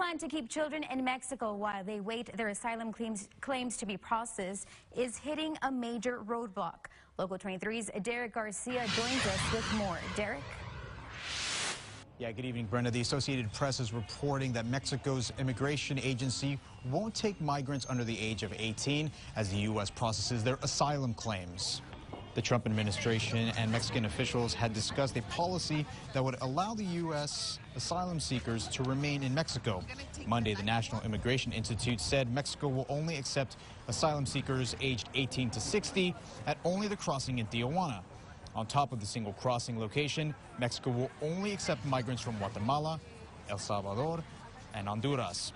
plan to keep children in Mexico while they wait their asylum claims, claims to be processed is hitting a major roadblock. Local 23's Derick Garcia joins us with more. Derick? Yeah, good evening, Brenda. The Associated Press is reporting that Mexico's immigration agency won't take migrants under the age of 18 as the U.S. processes their asylum claims. The Trump administration and Mexican officials had discussed a policy that would allow the U.S. asylum seekers to remain in Mexico. Monday, the National Immigration Institute said Mexico will only accept asylum seekers aged 18 to 60 at only the crossing in Tijuana. On top of the single crossing location, Mexico will only accept migrants from Guatemala, El Salvador, and Honduras,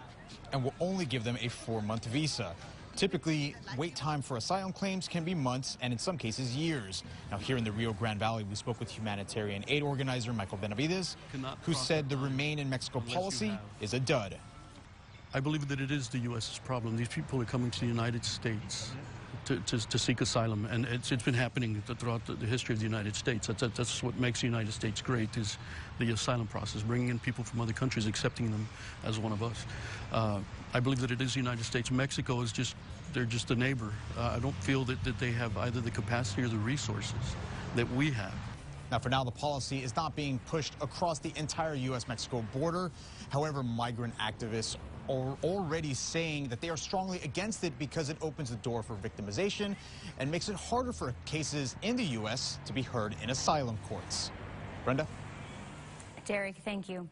and will only give them a four-month visa. Typically, wait time for asylum claims can be months and in some cases years. Now here in the Rio Grande Valley, we spoke with humanitarian aid organizer Michael Benavides, who said the Remain in Mexico policy is a dud. I believe that it is the U.S.'s problem. These people are coming to the United States to, to, to seek asylum, and it's, it's been happening throughout the, history of the United States. That's, that's what makes the United States great, is the asylum process, bringing in people from other countries, accepting them as one of us. Uh, I believe that it is the United States. Mexico is just, they're just a neighbor. Uh, I don't feel that, that they have either the capacity or the resources that we have. Now, for now, the policy is not being pushed across the entire U.S.-Mexico border. However, migrant activists are already saying that they are strongly against it because it opens the door for victimization and makes it harder for cases in the U.S. to be heard in asylum courts. Brenda? Derick, thank you.